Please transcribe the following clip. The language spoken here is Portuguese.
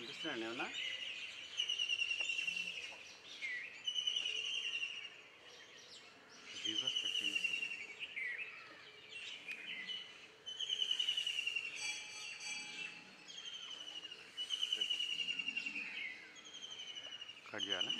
చూపిస్తున్నాను ఏమన్నా జీవస్ పెట్టింది కట్ చేయాలా